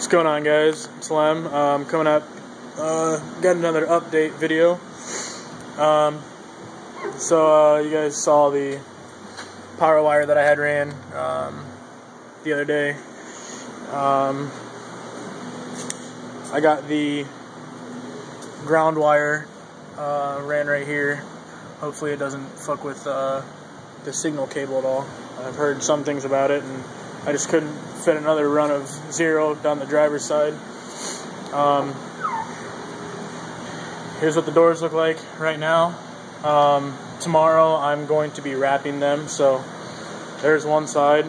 What's going on, guys? It's Lem. Um, coming up, uh, got another update video. Um, so, uh, you guys saw the power wire that I had ran um, the other day. Um, I got the ground wire uh, ran right here. Hopefully, it doesn't fuck with uh, the signal cable at all. I've heard some things about it, and I just couldn't fit another run of zero down the driver's side. Um, here's what the doors look like right now. Um, tomorrow I'm going to be wrapping them, so there's one side.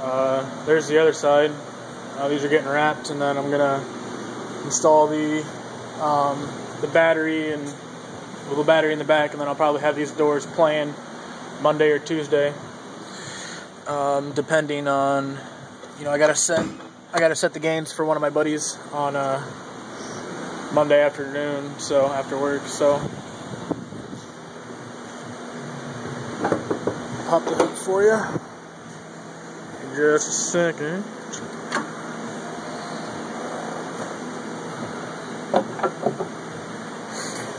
Uh, there's the other side. Uh, these are getting wrapped, and then I'm gonna install the um, the battery and the battery in the back, and then I'll probably have these doors playing Monday or Tuesday, um, depending on you know I gotta set I gotta set the gains for one of my buddies on uh, Monday afternoon, so after work, so pop the hook for you in just a second.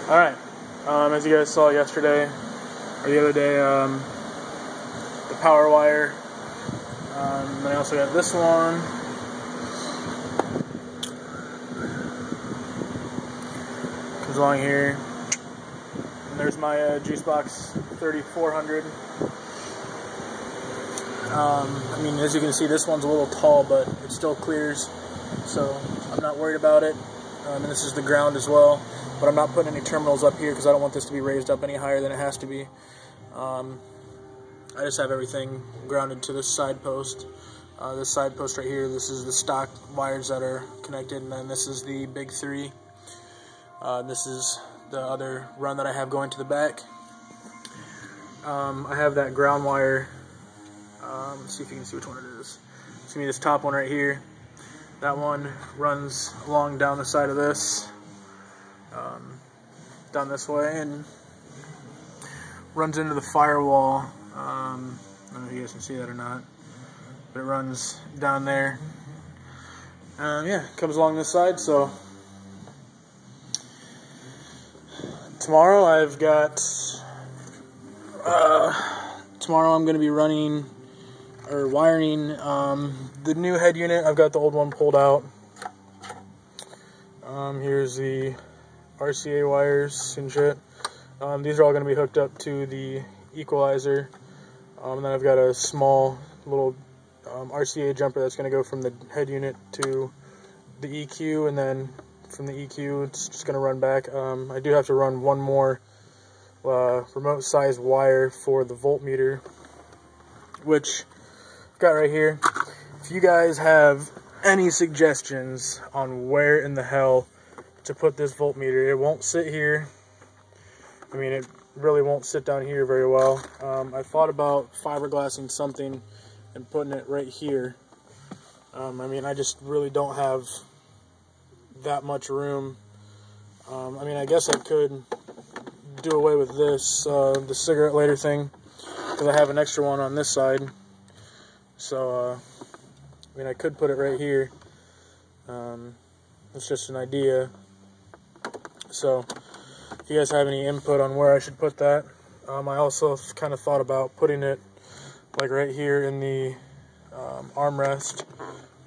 All right. Um, as you guys saw yesterday or the other day, um, the power wire. Um, I also got this one. Comes along here. And there's my uh, juice box 3400. Um, I mean, as you can see, this one's a little tall, but it still clears, so I'm not worried about it. Um, and this is the ground as well but I'm not putting any terminals up here because I don't want this to be raised up any higher than it has to be. Um, I just have everything grounded to this side post. Uh, this side post right here, this is the stock wires that are connected, and then this is the big three. Uh, this is the other run that I have going to the back. Um, I have that ground wire. Um, let's see if you can see which one it is. It's gonna be this top one right here. That one runs along down the side of this um, down this way and runs into the firewall. Um, I don't know if you guys can see that or not, but it runs down there. Um, yeah, comes along this side. So tomorrow I've got. Uh, tomorrow I'm going to be running or wiring um, the new head unit. I've got the old one pulled out. Um, here's the RCA wires and shit. Um, these are all going to be hooked up to the equalizer. Um, and then I've got a small little um, RCA jumper that's going to go from the head unit to the EQ, and then from the EQ it's just going to run back. Um, I do have to run one more uh, remote size wire for the voltmeter, which got right here. If you guys have any suggestions on where in the hell to put this voltmeter. It won't sit here. I mean, it really won't sit down here very well. Um, I thought about fiberglassing something and putting it right here. Um, I mean, I just really don't have that much room. Um, I mean, I guess I could do away with this, uh, the cigarette lighter thing, because I have an extra one on this side. So, uh, I mean, I could put it right here. Um, it's just an idea. So if you guys have any input on where I should put that, um, I also kind of thought about putting it like right here in the um, armrest.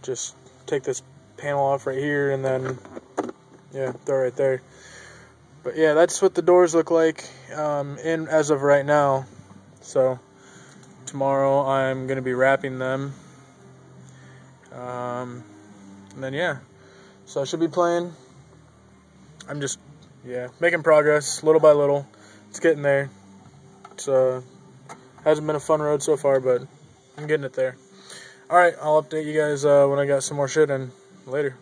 Just take this panel off right here and then, yeah, throw it right there. But yeah, that's what the doors look like um, in as of right now. So tomorrow I'm going to be wrapping them. Um, and then yeah, so I should be playing. I'm just yeah, making progress little by little. It's getting there. It's uh hasn't been a fun road so far, but I'm getting it there. All right, I'll update you guys uh, when I got some more shit and later.